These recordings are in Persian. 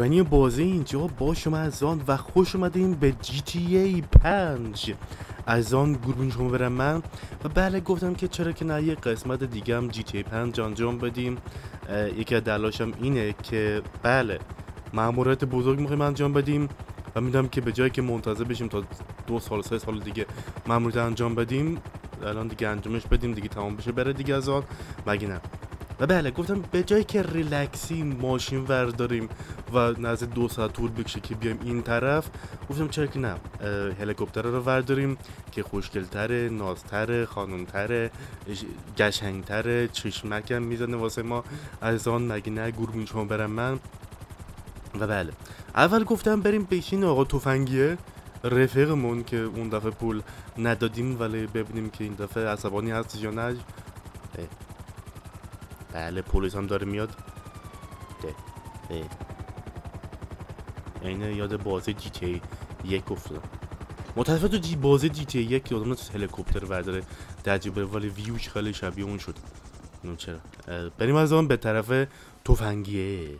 بنی بازی اینجا با شما از آن و خوش اومدیم به جی تی ای پنج. از آن گروه شما برم من. و بله گفتم که چرا که نه یه قسمت دیگه هم جی تی ای پنج انجام بدیم. یکی از دلاشم اینه که بله معمولیت بزرگ می‌خوایم انجام بدیم و می‌دونم که به جایی که منتظر بشیم تا دو سال سه سال دیگه معمولیت انجام بدیم الان دیگه انجامش بدیم دیگه تمام بشه بره دیگه از آن. مگه نه؟ و بله گفتم به جایی که ریلکسی ماشین ورداریم و نزد دو ساعت طول بکشه که بیایم این طرف گفتم چرا که نه هلیکوپتر رو ورداریم که خوشگلتره نازتره خانمتره گشنگتره چشمکم می‌زنه واسه ما. از آن مگه نه گرگون شما برم من؟ و بله. اول گفتم بریم بشین آقا تفنگیه رفیقمون که اون دفعه پول ندادیم ولی ببینیم که این دفعه عصبانی هست یا نه. بله پلیس هم داره میاد. ده. اینه یاد بازی جی تی یک افتادم متاسفه تو جی بازی جی تی یک یادم هلیکوپتر ورداره تجربه ولی ویوش خیلی شبیه اون شد. نون چرا؟ بریم از آن به طرف تفنگیه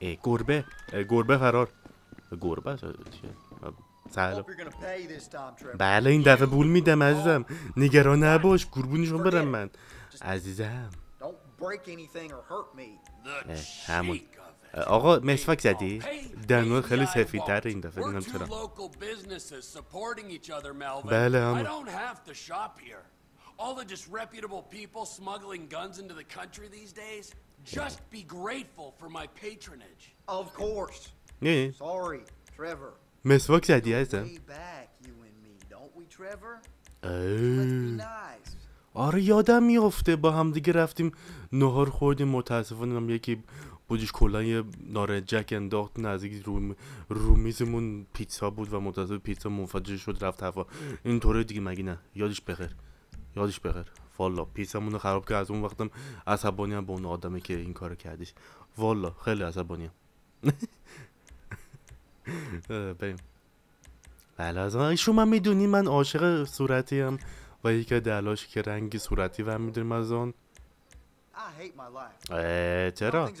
گربه. گربه فرار. گربه؟ سلام. بله این دفعه پول میدم عزیزم. نگران نباش قربونشون برم من. عزیزم. همون. آقا مسواک زدی؟ دنور خیلی سفیدتر این دفعه نمی‌دونم چرا. بله همون. All the disreputable people smuggling guns into the country these days, just be grateful for my patronage. Of course. نه Sorry, Trevor. مسواک زدی عزیزم؟ آره یادم میافته. با هم دیگه رفتیم نهار خوردیم. متاسفانه هم یکی بودیش کلا یه نارنجک انداخت نزدیک رو, رو میزمون. پیتزا بود و متاسف پیتزا منفجر شد رفت هوا. اینطوره دیگه مگه نه؟ یادش بخیر. یادش بخیر. والا پیتزامون رو خراب کرد. از اون وقتم عصبانی هم به اون آدمه که این کار کردیش. والا خیلی عصبانی بریم. بله از من می‌دونی من عاشق صورتی هم و یکی دلاش که رنگی صورتی و می‌دونیم از آن. چرا؟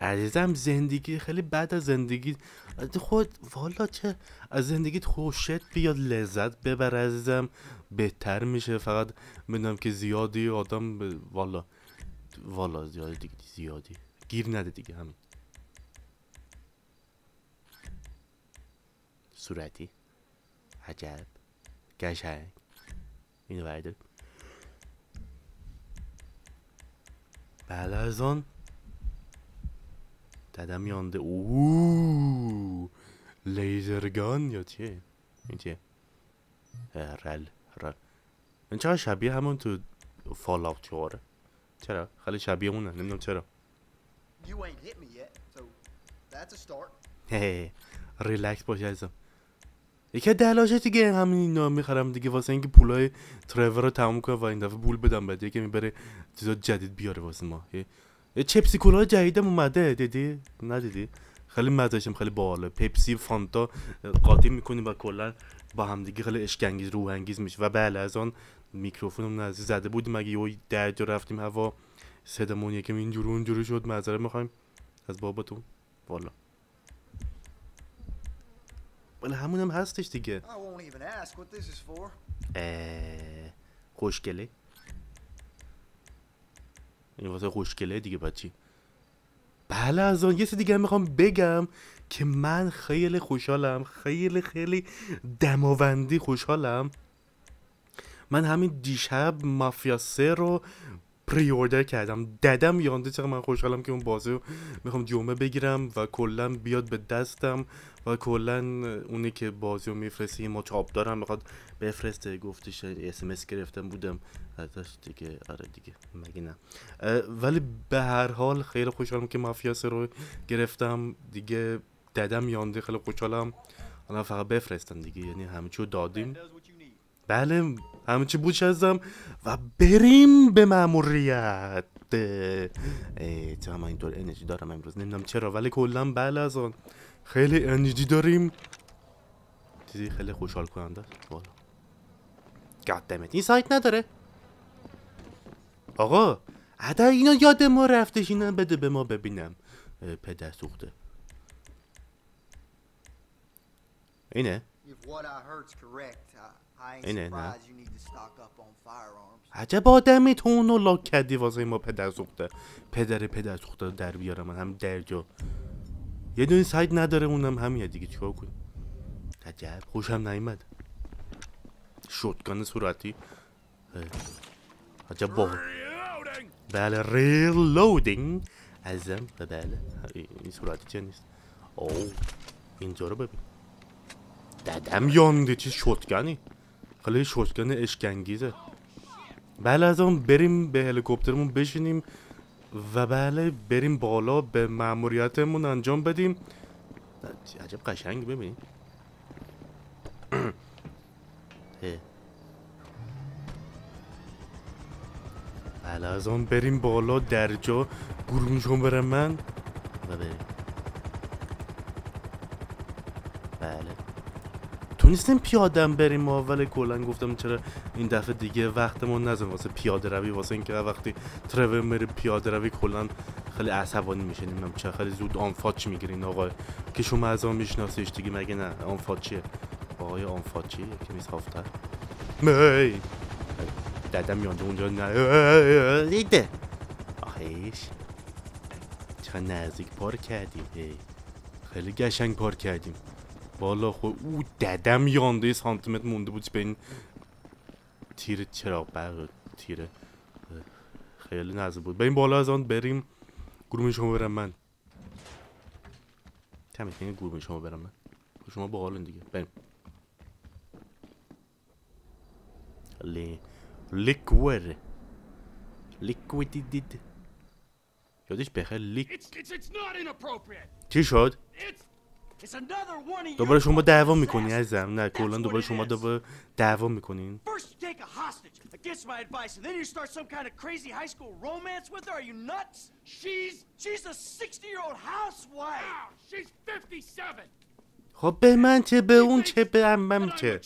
عزیزم زندگی خیلی بد از زندگی. خود والا چه؟ از زندگیت خوشت بیاد لذت ببر عزیزم. بهتر میشه فقط می‌دونم که زیادی آدم والا والا زیادی دیگه زیادی. گیر نده دیگه همین. صورتی. عجب. قشنگ. اینو برده بله از آن. ددم یانده. اوه. لیزرگان یا چیه؟ این چیه؟ رل رل. این چرا شبیه همون تو فال چهاره. چرا؟ خیلی شبیه اونه نمی‌دونم چرا. ریلکس باشه ازم یکی دلاشه دیگه همین اینا می‌خرم دیگه واسه اینکه پولای ترور رو تموم کنم و این دفعه پول بدم بعد یکی می‌بره چیزا جدید بیاره واسه ما. یه چپسی کولا جدیدم اومده دیدی؟ ندیدی؟ خیلی مزهشم خیلی باحاله. پپسی فانتا قاطی می‌کنیم و کلا با هم دیگه خیلی اشکنگیز روح انگیز میشه. و بله از آن میکروفونم نزدیک زده بودیم. مگه یه در جا رفتیم هوا صدامون یکم اینجوری اونجوری شد معذرت می‌خوایم. از باباتون والا. ولی همون هم هستش دیگه. خوشگله. این واسه خوشگله دیگه بچی. بله از آن یه دیگه می‌خوام بگم که من خیلی خوشحالم خیلی خیلی دماوندی خوشحالم. من همین دیشب مافیا سه رو پری کردم. ددم یانده چقدر من خوشحالم که اون بازی رو می‌خوام جمعه بگیرم و کلا بیاد به دستم و کلا اونی که بازی رو میفرستی ما چاپ دارم می‌خواد بفرسته. گفتش اسمس گرفتم بودم. ازش دیگه. آره دیگه. مگه نه. ولی به هر حال خیلی خوشحالم که مافیا رو گرفتم. دیگه ددم یانده خیلی خوشحالم. حالا فقط بفرستن دیگه. یعنی همه چیو دادیم. بله همه چی بود ازم و بریم به ماموریت. چه همه اینطور انرژی دارم امروز. نمی‌دونم چرا ولی کلا بله از آن. خیلی انرژی داریم. چیزی خیلی خوشحال کننده والا. گادمت این سایت نداره. آقا حتی اینا یاد ما رفتش اینا بده به ما ببینم. پدر سوخته. اینه؟ On firearms. عجب آدمی تو اونو لاک کردی واسه ما پدر سوخته. پدر پدر سوخته در بیارم من هم در جا یه دونه سایت نداره اونم همینه دیگه چیکار کنیم؟ عجب خوشم نیومد. شوتگان صورتی. عجب با بله ریلودینگ ازم و بله. این صورتی چه نیست؟ او اینجا رو ببین. ددم یانده چه شوتگانی. خیلی شوتگان اشکنگیزه بله از اون بریم به هلیکوپترمون بشینیم و بله بریم بالا به مأموریتمون انجام بدیم. عجب قشنگ ببین. اه. بله از اون بریم بالا در جا. گرومشون برم من. و بریم بله تونستیم پیادم بریم ما ولی کلا گفتم چرا این دفعه دیگه وقتمون نزن. واسه پیاده روی واسه اینکه وقتی ترور میره پیاده روی کلا خیلی عصبانی میشه نمی‌دونم چه خیلی زود آنفاچ می‌گیرین؟ آقا که شما از آن میشناسیش دیگه مگه نه؟ آنفاچ چیه؟ آقای آنفاچ چیه؟ که میز هافتر می ددم میانده اونجا نه. دیده آخیش! چقدر نزدیک پار کردیم. خیلی قشنگ پار کردیم. بالا خود او ددم یانده سانتیمتر مونده بود به این تیر چراغ برق تیر خیلی نزدیک بود. بریم بالا از آن بریم گروه شما برم من. کمی که گروه شما برم من. شما با حالون دیگه. بریم. لی لیکور لیکویدی دید یادش بخیر لیک. چی شد؟ دوباره شما دعوا می‌کنی. عزیزم نه کلا دوباره شما. دوباره دعوا می‌کنین against my advice, and then you start some kind of crazy high school romance with her. Are you nuts? She's she's a 60-year-old housewife. she's 57. خب به من چه به اون چه به عمم چه.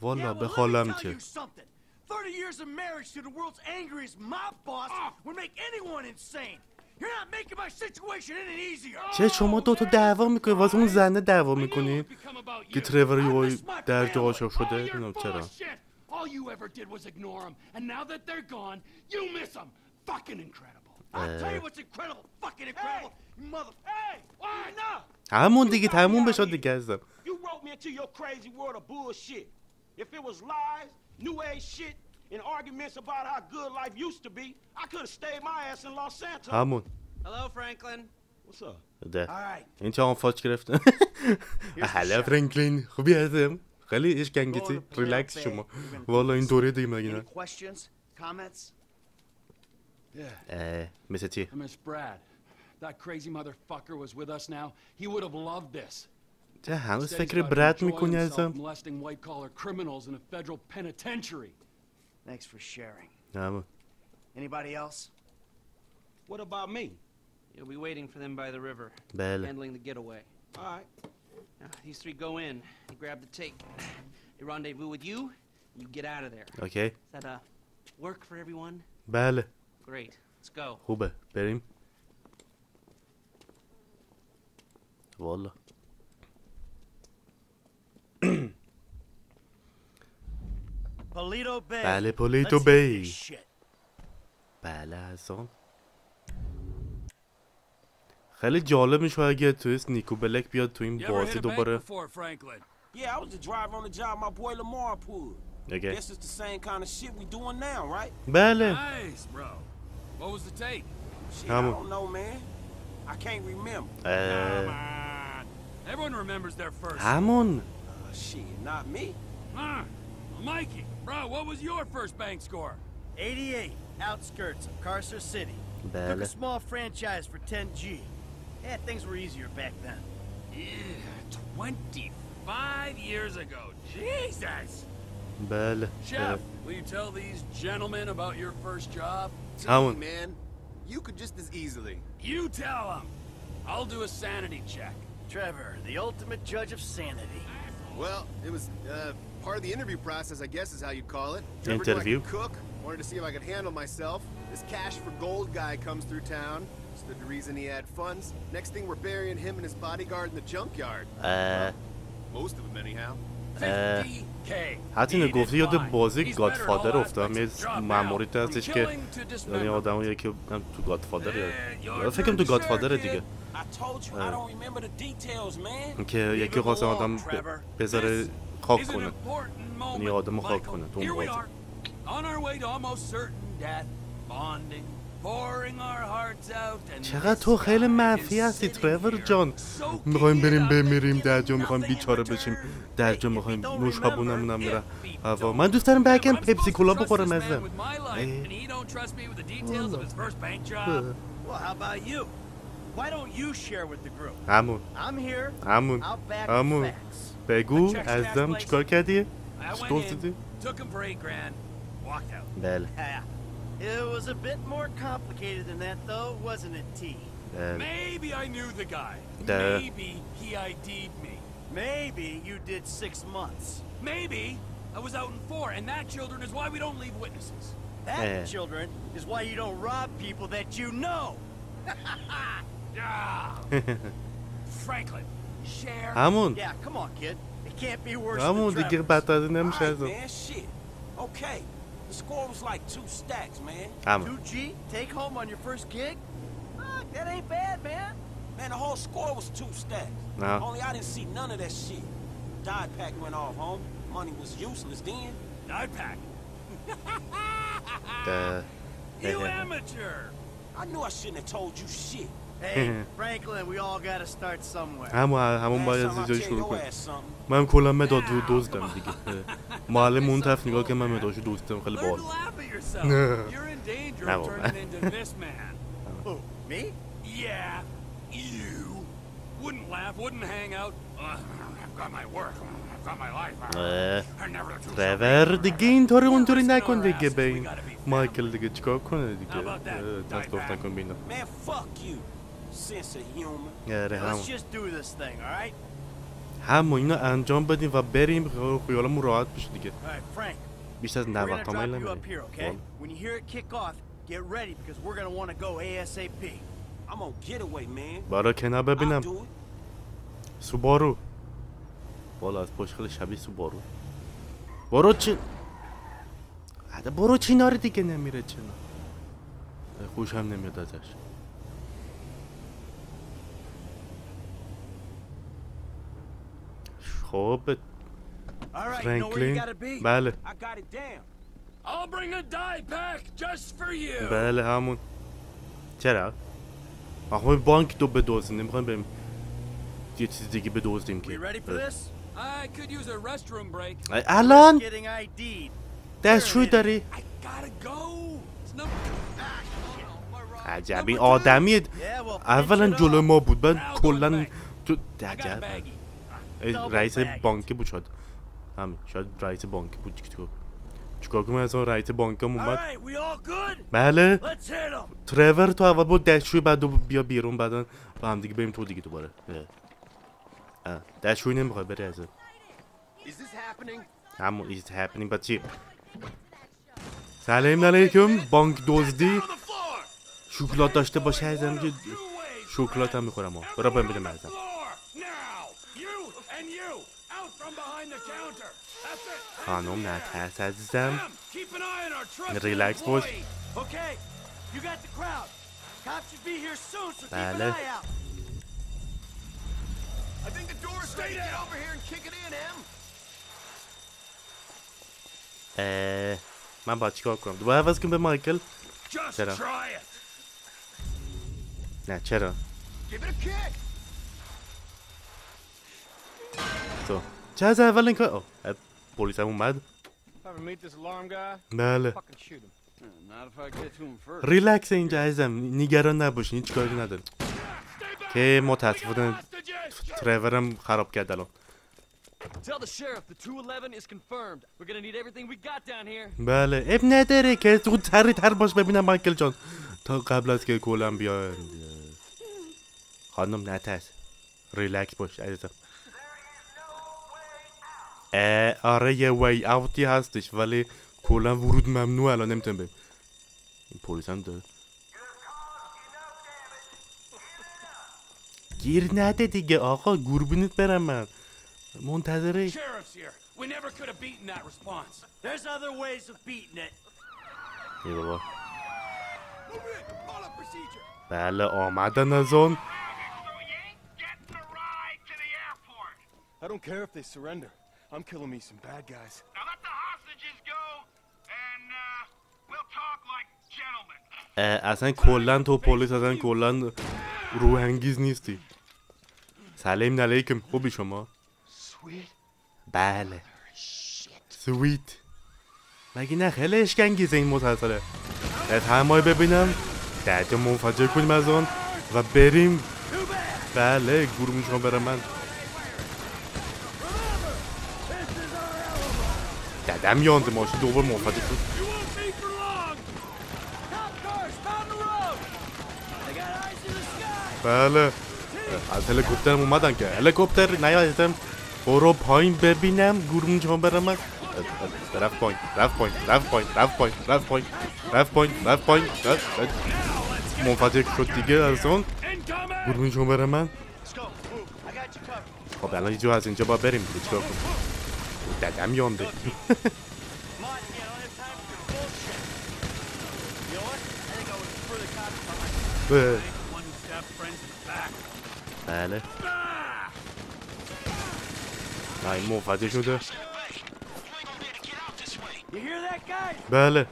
والا به خالم چه you something. 30 years of marriage to the world's angriest mob boss would make anyone insane. You're not making my situation any easier. چه شما دوتا دعوا می‌کنی واسه اون زنه دعوا می‌کنی که ترور یه در جا عاشق شده نمی‌دونم چرا All you ever did was ignore them, and now that they're gone, you miss them. Fucking incredible. I'll tell you what's incredible. Fucking incredible. You mother. Hey, why not? همون دیگه تموم بشد دیگه عزیزم You wrote me into your crazy world of bullshit. If it was lies, new age shit, and arguments about how good life used to be, I could have stayed my ass in Los Santos. همون Hello, Franklin. What's up? ده All right. این چه فاچ گرفته هلا فرانکلین خوبی هستم خیلی اشکنگیتی ریلکس شما والا این دوره دیگه مگه Any نه questions? Comments? اه، مثل چی I miss Brad. That crazy motherfucker was with us now. He would have loved this. چه هنوز Instead, he's فکر got to برد enjoy می‌کنی himself ازم molesting white-collar criminals in a federal penitentiary. Thanks for sharing. همون Anybody else? What about me? You'll be waiting for them by the river, بله handling the getaway. All right. Now, these three go in. They grab the tape. They rendezvous with you. You get out of there. اوکی Does that uh work for everyone? بله Great. Let's go. خوبه بریم والا بله پولیتو بی بله حسان خیلی جالب میشه اگه توی اس نیکو بلک بیاد تو این بازی دوباره. بله. همون همون Bro, what was your first bank score? 88, outskirts of Carcer City. Took a small franchise for 10G. Yeah, things were easier back then. Yeah, 25 years ago. Jesus! Belle. Chef, will you tell these gentlemen about your first job? Tell me, man. You could just as easily. You tell them. I'll do a sanity check. Trevor, the ultimate judge of sanity. Well, it was, uh, part of the interview process, I guess is how you'd call it. Trevor knew I Interview? could cook. Wanted to see if I could handle myself. This cash for gold guy comes through town. Stood to reason he had funds. Next thing we're burying him and his bodyguard in the junkyard. اه Most of them, anyhow. اه 50K. حتی اینو Needed گفتی یاد fine. بازی He's better in گادفادر all افتادم یه aspects. Drop out. ماموریت From هستش که killing to یعنی dismemberment. آدم یکی هم تو گادفادر Man, you're یا فکرم تو sure, گادفادر kid. دیگه I told you, I don't remember the details, man. که یکی خواست آدم ب- بذاره خاک کنه. این یعنی آدم خاک کنه تو اون بازه چقدر تو خیلی منفی هستی تریور جان. می‌خوایم بریم بمیریم در جا می‌خوایم بیچاره بشیم. در جا می‌خوایم نوش خبونم نمیره. هوا. من دوست دارم بکن پیپسی کولا بخورم از دم همون همون همون بگو Check stash ازم place. چیکار کردی؟ I went چطور in, دیدی؟ took him for eight grand, walked out. بله Ah, It was a bit more complicated than that, though, wasn't it, T? بله Maybe I knew the guy. Duh. Maybe he ID'd me. Maybe you did six months. Maybe I was out in four, and that, children, is why we don't leave witnesses. That, Eh. children, is why you don't rob people that you know. Ah. Franklin, share. همون Yeah, come on, kid. It can't be worse همون than دیگه Trevor's. بدتر از این All نمیشه right, ازم man, shit. Okay. The score was like two stacks, man. همون 2G, take home on your first gig? Fuck, that ain't bad, man. Man, the whole score was two stacks. No. Only I didn't see none of that shit. Dye pack went off, home. Money was useless then. I'd pack. ده. You amateur. I knew I shouldn't have told you shit. Hey, Franklin, we all gotta start somewhere. همون همون باید از اینجا شروع کنیم. من کلا مداد رو دزدم دیگه. معلم اون طرف نگاه که من مدادشو دوستم خیلی باحال to laugh at yourself. No. You're in danger No. of turning into this man. Who, me? Yeah, you. Wouldn't laugh, wouldn't hang out. Uh, I've got my work. I've got my life. اه. I never the truth ترور دیگه اینطوری اونطوری نکن دیگه به این مایکل دیگه چیکار کنه دیگه گفت نکن بینا Man, fuck you. sense of just do this thing, all right? همو اینو انجام بدیم و بریم خیالمون راحت بشه دیگه. Right, بیشتر از نوات تامل نمیدیم. برا کنه ببینم. سوبارو. بالا از پشت خیلی شبیه سوبارو. برو چی؟ برو چی ناره دیگه نمیره چنا خوش هم نمیاد ازش. خب فرانکلین. بله. بله همون. چرا؟ اخوی بانک تو بدوزیم دوز نمی‌خوام بریم یه چیز دیگه بدوزیم دیم که بله. الان؟ دست داری؟ داری عجبی آدمید اولا جلو ما بود من کلا تو دجر رئیس bag. بانکی بود شاید. همین شاید رئیس بانکی بود چیکار چیکار کنم از اون رئیس بانکم اومد? بله. ترور تو اول بود دستشوی بعد بیا بیرون بعدا با هم دیگه بریم تو دیگه دوباره. دستشوی نمی‌خوای بری از? همون is happening با چی؟ سلام علیکم بانک دزدی. شکلات داشته باشه ازم که شکلات هم می‌خورم ها برا باید بدم ازم eye on our trusted Relax, boys. employee. Okay, you got the crowd. Cops should be here soon, so keep an Vale. eye out. I think the door's ready. Get over here and kick it in, Em. اه، من باید چیکار کنم دوباره عوض کنم به مایکل Just Shut up. try it. نه چرا Give it a kick. تو چه از اول پلیس هم اومد? بله. ریلکس اینجا عزیزم نگران نباشین هیچ کاری نداریم که متاسفانه ترورم خراب کرد الان Tell the sheriff the 211 is confirmed. We're gonna need everything we got down here. بله اب نداره که زود تری تر باش ببینم مایکل جان تا قبل از که کلم بیا خانم نترس ریلکس باش عزیزم آره یه وی اوتی هستش ولی کلا ورود ممنوع الان نمی‌تونیم بریم. این پلیس هم داره. گیر نده دیگه آقا گوربینت برم من. منتظره. ای بابا. بله آمدن از اون I don't care if they surrender. I'm killing me some bad guys. Now let the hostages go, and uh, we'll talk like gentlemen. اصلا کلا تو پلیس اصلا کلا روحانگیز نیستی. سلام علیکم. خوبی شما؟ بله. سویت مگه نه؟ خیلی اشکنگیزه این مسلسله. از همه ببینم. درجا منفجر کنیم از آن و بریم. بله گروه شما برم من. Road! They got eyes in the sky! بله از هلیکوپترم اومدن که هلیکوپتر نیایدم برو پایین ببینم گورمون چون برم رفت پایین رفت پایین رفت پایین رفت پایین رفت پایین رفت پایین رفت پایین. منفجر شد دیگه از اون چون برم من. خب الان یه جو از اینجا با بریم دیگه چیکار کنیم تا کامیون ده. بله. پان. مای مو بله.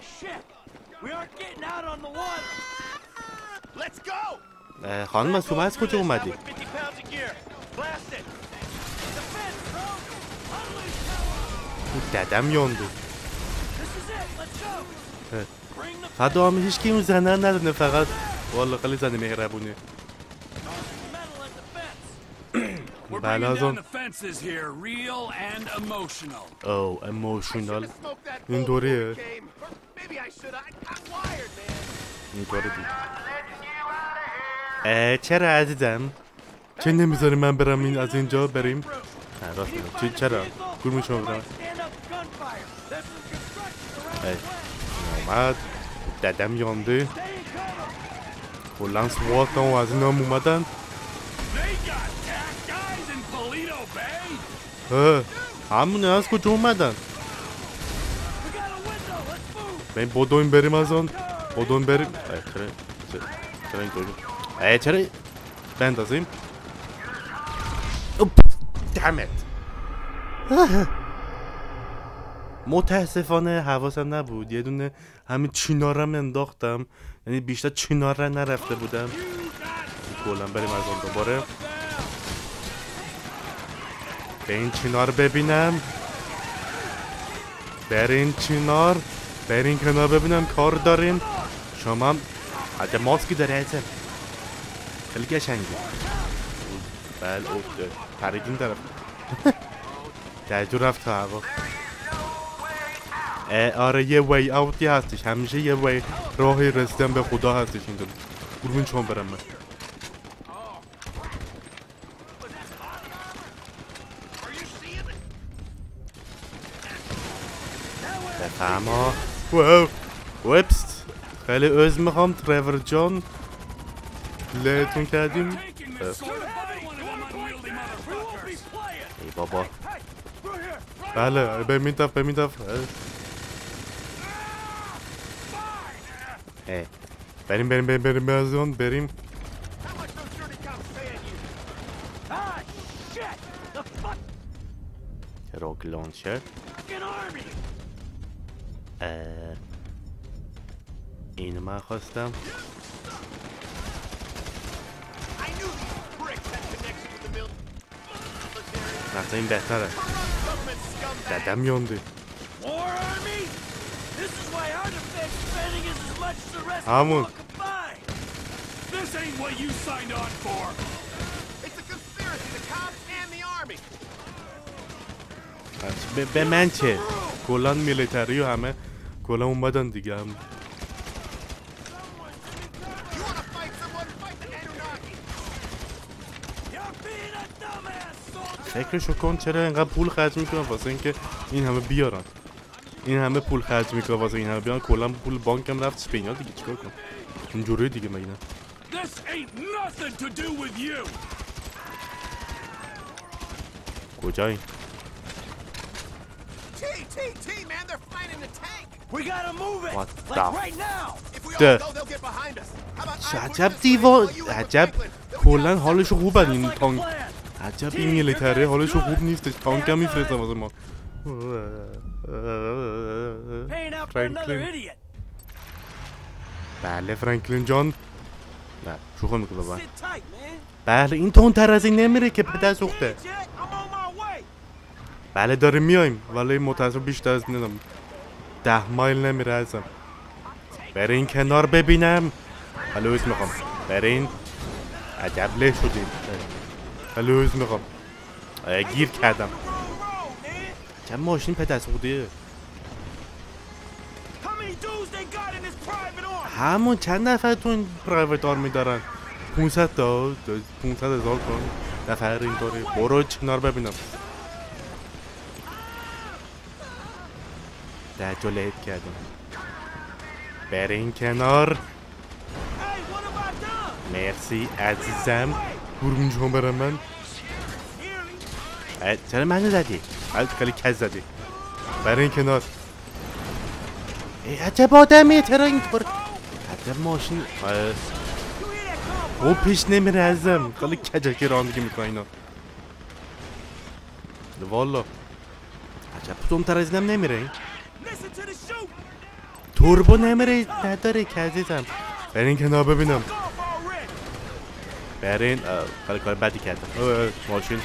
خانم از تو آوت کجا اومدی. The fence! We're بله bringing از down اون the fences here, real and emotional. او اموشنال این wired, man. اینطوری دید اه، چرا عزیزم چه نمی‌ذاری من برم این از اینجا بریم نه راست چرا گرمون شما برم اومد ددم یانده! کلن سوات هم از این هم اومدن همونه از کجا اومدن! بین بدوین بریم از آن بدوین بریم چرا چرا- اینطوری اه، چرا بندازیم دمت متاسفانه حواسم نبود. یه دونه همین چینارم انداختم. یعنی بیشتر چینار نرفته بودم. کلا بریم از اون دوباره. به این چینار ببینم. برین چینار برین کنار ببینم. کار دارین. شما هم حتی ماسکی داره ازم خیلی قشنگه. بله او پریدین طرف. در جور رفت هوا. آره یه وی اوتی هستش. همیشه یه وی راهی رسیدن به خدا هستش این دونه قربون چون برم من. بفهما. وپس خیلی عذر می‌خوام. ترور جان. لهتون کردیم. one of them unwieldy motherfuckers. اینو من خواستم I knew these bricks had connection with the mil- military. مثلا این بهتره Government scumbag. ددم یانده More army? This is why our defense spending is as much as the rest of them all combined! This ain't what you signed on for. It's a conspiracy, the cops and the army. به, به من چه کلا میلیتری و همه کلا اومدن دیگه هم the! فکرشو کن چرا اینقدر پول خرج می‌کنن واسه اینکه این همه بیارن این همه پول خرج می‌کنه واسه این همه بیان کلا پول بانک هم رفت اسپانیا دیگه چیکار کنم؟ اینجوری دیگه مگه نه؟ This ain't nothing to do with you. کجایی؟ عجب دیوان عجب. کلا حالش خوب این تانک. عجب این میلیتره حالش خوب نیست تانک هم میفرستم واسه ما. فرانکلین! بله فرانکلین جان. نه شوخه می‌کنه بابا. Man. بله این تندتر از این نمیره که پدر سوخته. بله داره میایم. ولی متاسف بیشتر از نمی‌دونم ده مایل نمیره ازم برین کنار ببینم. هلوز می‌خوام. برین. عجب له شدیم هلوز می‌خوام. گیر کردم. چند ماشین private army? همون چند نفرتون پرایوت آرمی دارن 500 تا 500 هزار کن نفر اینطوری برو کنار ببینم در جلویت کردم برین کنار? مرسی عزیزم برون جان برم من چرا منو زدی؟ خیلی کز زدی. برین کنار. ای عجب آدمی چرا اینطور؟ عجب ماشین? او پیش نمیره ازم خیلی کجکی رانندگی می‌کنه اینا. والا. عجب تندتر از اینم نمیره؟ این. توربو نمیره؟ نداره که عزیزم. برین کنار ببینم. برین اه، خیلی کار بدی کردم. ماشین.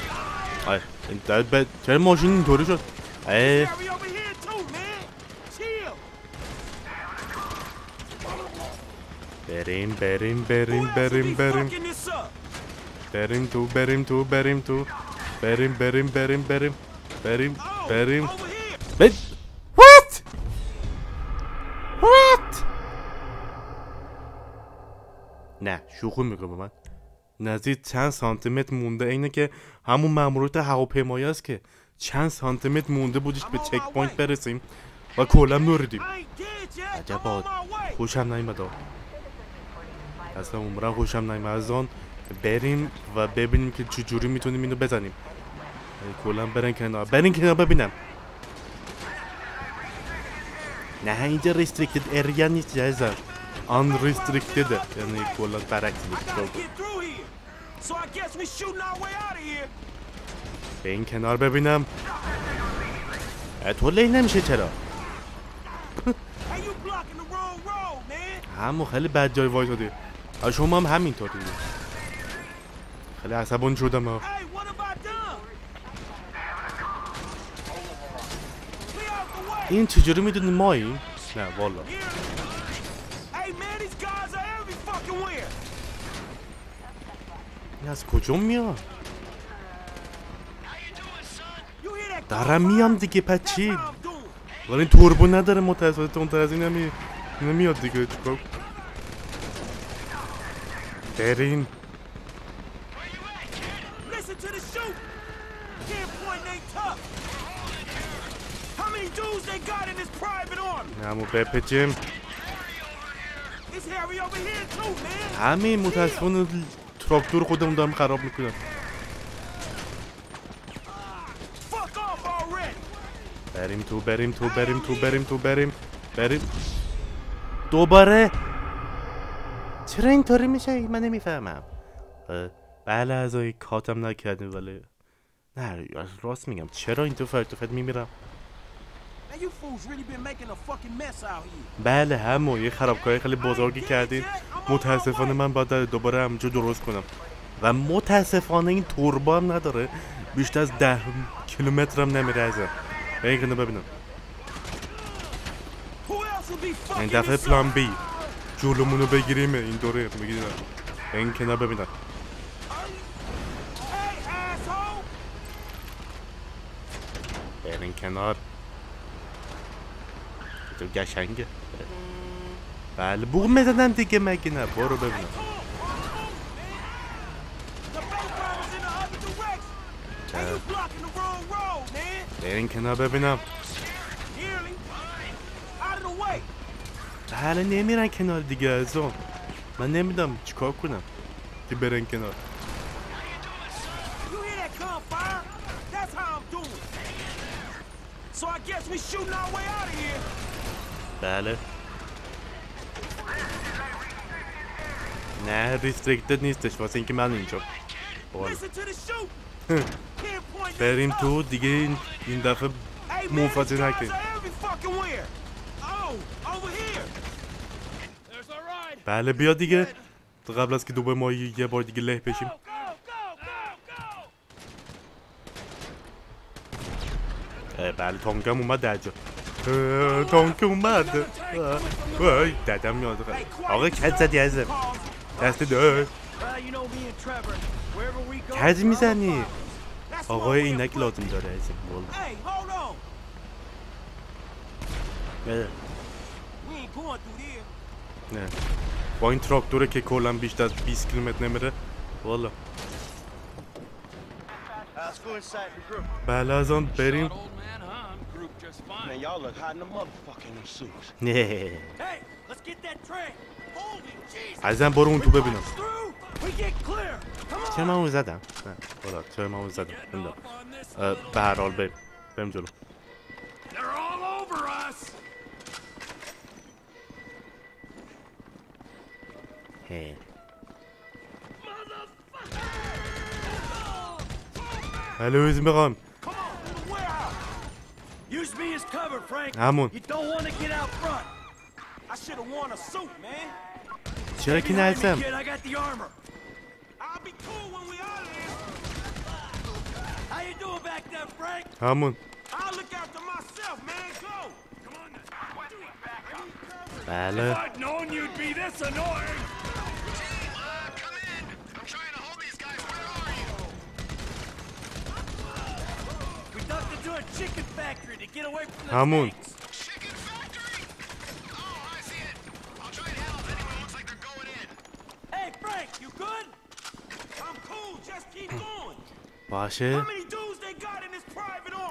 آه، این داد بد چرا ماشین اینطوری شد اه، Harry over here too, man. Chill. بریم بریم بریم Who else would بریم be بریم fucking this up? بریم تو بریم تو بریم تو بریم بریم بریم بریم بریم Oh, بریم over here. بد What? What? نه شوخی می‌کنه با من نزدیک چند سانتی متر مونده اینه که همون ماموریت هواپیمایی است که چند سانتی متر مونده بودش به چک پوینت برسیم و کلا نوردیم I ain't dead yet. عجب I'm on آد- my way. خوشم نیمد. اصلا عمرم خوشم نیمد از آن بریم و ببینیم که چجوری می‌تونیم اینو بزنیم کلا برین کنار برین کنار ببینم نه اینجا ریستریکتد اریا نیست جایزم آن ریستریکتد یعنی کلا برعکس I بود. gotta get through here. So I guess we shooting our way out of here. به این کنار ببینم. تو لی نمیشه چرا. همون خیلی بد جای وایسادی آ، شما هم همینطوری خیلی عصبانی شدم ها. این چجوری می‌دونی مایی؟ نه والا Here. Hey, man, these guys are every fucking where. یاس از میاد؟ دارم میام دیگه پچی. ولی توربو نداره متاسفه تون این نمی... نمیاد دیگه چکا برین. نمو پپ جیم همین متاسفانه تراکتور خودمون دارم خراب می‌کنم. بریم تو بریم تو بریم تو بریم تو بریم بریم. دوباره؟ چرا اینطوری میشه؟ من نمی‌فهمم. بله از کاتم نکردیم ولی نه راست میگم. چرا اینطور فرتوفت میمیرم؟ بله همون یه خرابکاری خیلی بزرگی کردین. متاسفانه من باید دوباره همجا درست کنم. و متاسفانه این توربو هم نداره. بیشتر از ده کیلومتر هم نمیره ازم این کنه ببینم. این دفعه پلان? بی جلومونو بگیریم. این دوره می‌گیریم. این کنار ببینم. برین کنار. تو گشنگه بله بوق می‌زنم دیگه مگه نه برو ببینم. برین کنار ببینم. بله نمیرن کنار دیگه از اون من نمی‌دونم چیکار کنم که برن کنار. So I guess we shooting our way out of here. بله. نه ریستریکتد نیستش. واسه اینکه من اینجا بریم تو. دیگه این, این دفعه منفجر نکنیم. بله بیا دیگه. قبل از که دوباره ما یه بار دیگه له بشیم. بله تانکم اومد در جا. تانک اومد وای ددم میاد آقا کت زدی ازم دست کج we're می‌زنی آقای اینک لازم داره ازم there. نه با این تراکتوره که کلا بیشتر از 20 کیلومتر نمیره والا. بله از آن بریم man, huh? I'm grouped just Man, fine. y'all look hot in the motherfucker in them suits. نه Hey, let's get that train. Holy Jesus! ازم برو اون تو ببینم Through! We get clear! Come on! چرا من اون زدم نه والا چرا من اون زدم نمی‌دونم On this اه، به هر حال بریم بریم جلو They're all over us. Frank. I'm on. You don't want to get out front. I should have worn a suit, man. Should have them. I got the armor. I'll be cool when we out of How you doing back there, Frank? I'm on. I'll look after myself, man. Go. Come on. Now. Back up. I'd known you'd be this annoying. Army?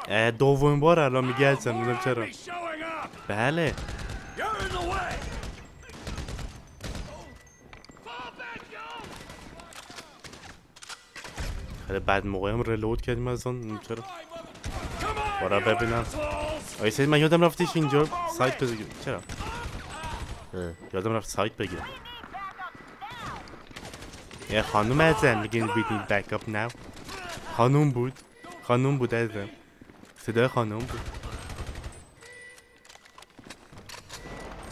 اه، دومین بار الان میگه ازم More نمی‌دونم چرا. بله. خیلی بعد موقعی هم رلود کردیم از آن چرا. You ببینم assholes. آی سید من یادم رفتش اینجا سایت بگیرم چرا یادم رفت سایت بگیرم یه خانوم ازم میگه we need backup now خانوم بود خانوم بود ازم صدای خانوم بود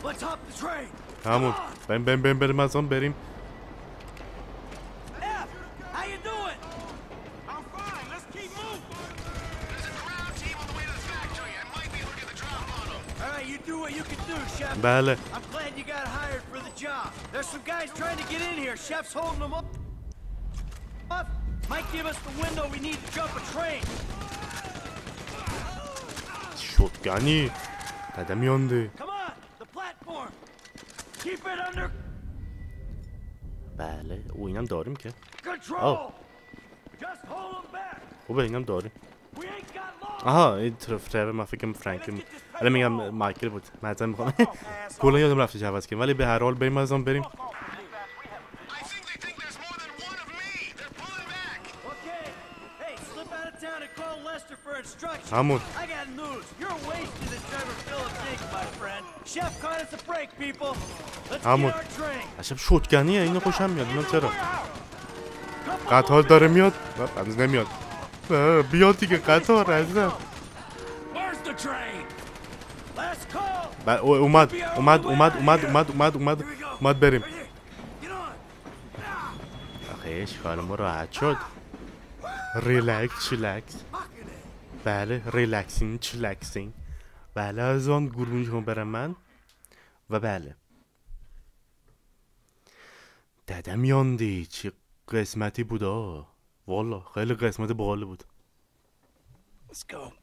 Let's hop the train. همون بریم بریم بریم بریم از آن بریم ددم یانده Come on, the platform. Keep it under بله او اینم داریم که control. Oh. Just hold them back. خوبه اینم داریم We ain't got long. آها این طرف من فکرم فرانک الان میگم مایکل بود معذرت می‌خوام کلا یادم رفتش عوض کنم ولی به هر حال بریم از بریم. همون همون. عجب شوتگانیه اینو خوشم میاد اینو چرا قطار داره میاد هنوز نمیاد بیاد دیگه قطار عزیزم اومد اومد اومد اومد اومد اومد اومد. اومد بریم خیال ما راحت شد relax chillax بله relaxing chillaxing بله از آن گروه شما برم من و بله. ددم یاندی چه قسمتی بود آه والا خیلی قسمت باحالی بود Let's go.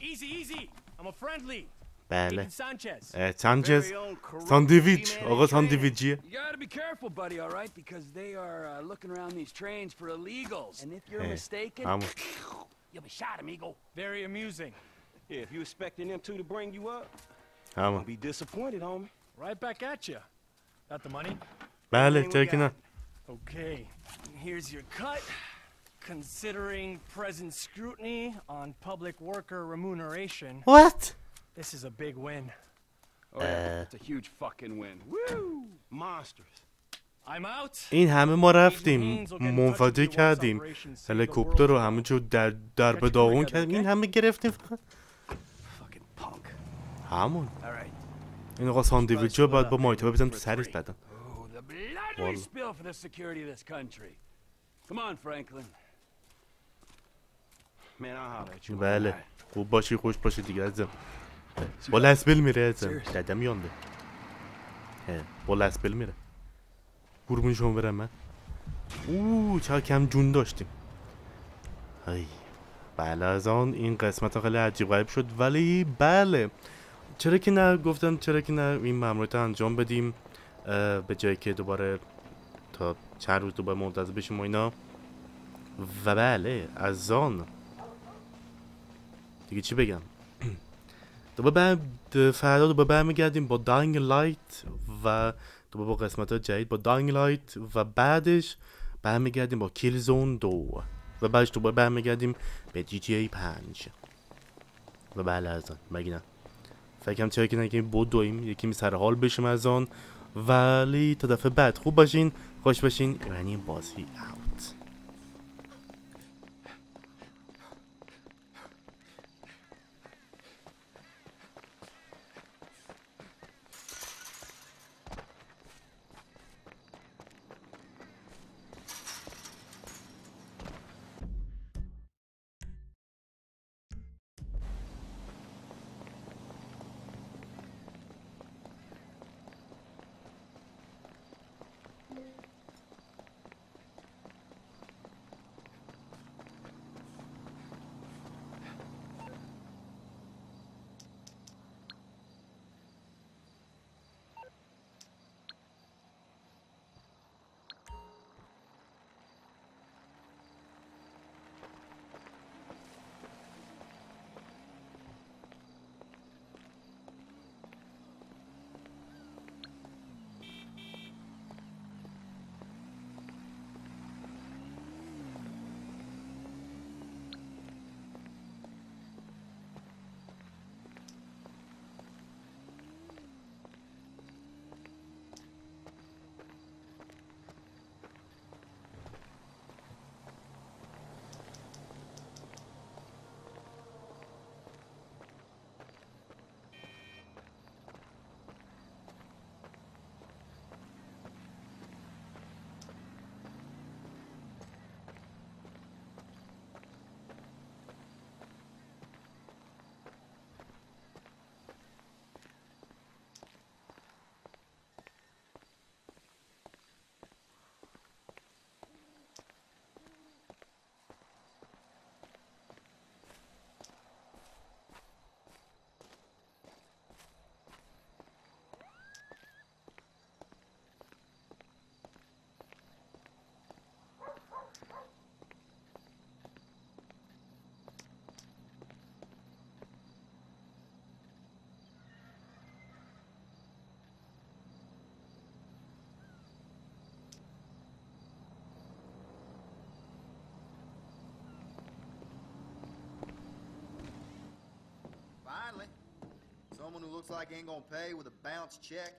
Easy, easy. I'm a friendly. بله Ethan Sanchez. اه، سانچز ساندویچ آقا ساندویچیه You gotta be careful, buddy, all right? Because they are uh, looking around these trains for illegals. And if you're Eh, mistaken, همون you'll be shot, amigo. Very amusing. Yeah, if you expecting them two to bring you up, همون Don't be disappointed, homie. Right back at you. Got the money? بله Everything we چرا که نه got. Okay. Here's your cut. Considering present scrutiny on public worker remuneration, What? this is a big win. Oh, yeah. It's a huge fucking win. Woo! Monsters. I'm out. این همه ما رفتیم منفجر کردیم هلیکوپتر رو همه جو در در به داغون کردیم این همه گرفتیم فقط Fucking punk. همون All right. این آقا ساندویچ رو باید با مایتابه بزنم تو سرش بدم The blood we spill for the security of this country. Come on, Franklin. بله خوب باشی خوش باشی دیگه عزیزم. با لسبل میره عزیزم. ددم یانده با لسبل میره. قربون شما برم من. اوه چقدر کم جون داشتیم. ای بله از آن این قسمت ها خیلی عجیب غریب شد ولی بله. چرا که نه گفتم چرا که نه این ماموریت رو انجام بدیم. به جایی که دوباره تا چند روز دوباره منتظر بشیم و اینا. و بله از آن دیگه چی بگم؟ دوباره فردا دوباره برمیگردیم با Dying Light و دوباره با قسمت های جدید با Dying Light و بعدش برمیگردیم با Killzone دو. و بعدش دوباره برمیگردیم به GTA پنج. و بله از آن مگه نه؟ فکرم چرا که نگیم بود دویم یکی می سر حال بشیم از آن ولی تا دفعه بعد خوب باشین خوش باشین. یعنی بازی Someone who looks like ain't gonna pay with a bounce check.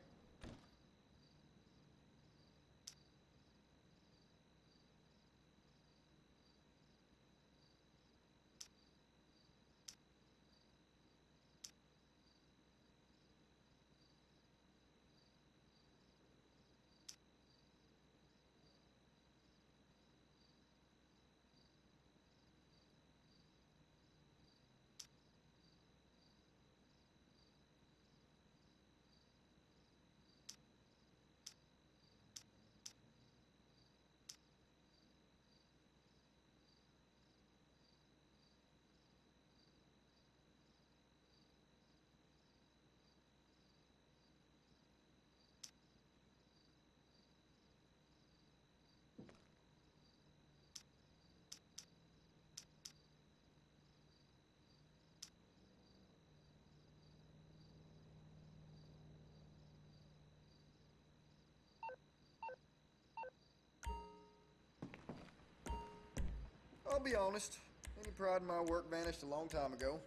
I'll be honest. Any pride in my work vanished a long time ago.